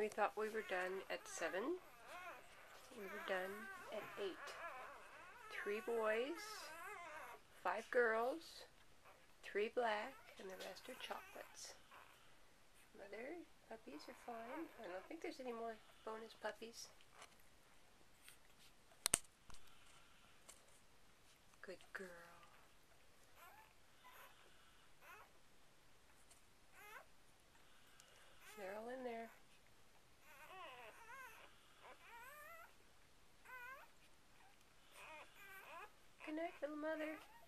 We thought we were done at 7. We were done at 8. Three boys, five girls, three black, and the rest are chocolates. Mother, puppies are fine. I don't think there's any more bonus puppies. Good girl. Little mother.